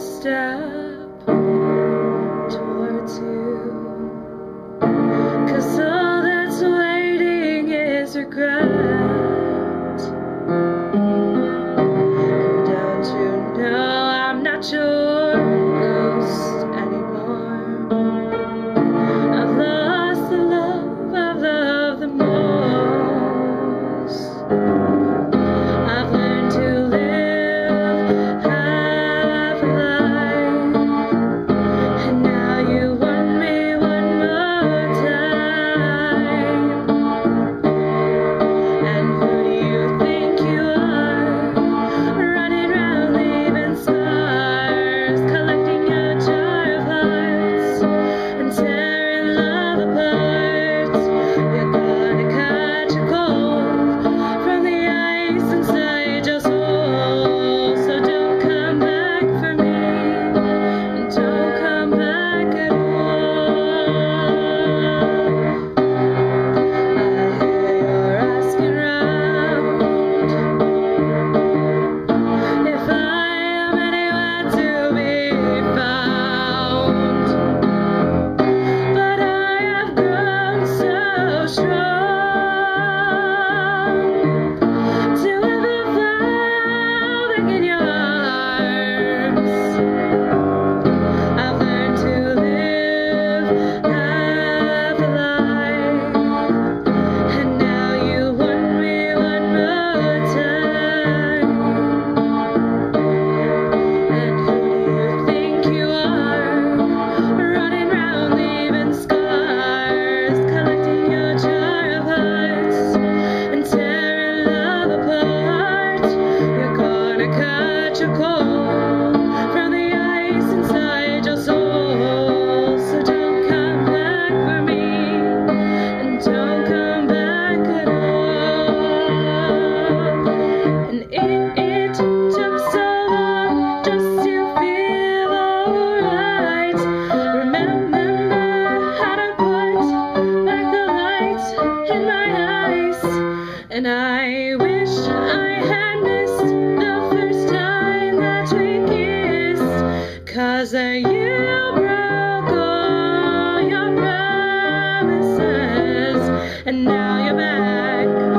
step. And I wish I had missed the first time that we kissed, cause you broke all your promises, and now you're back.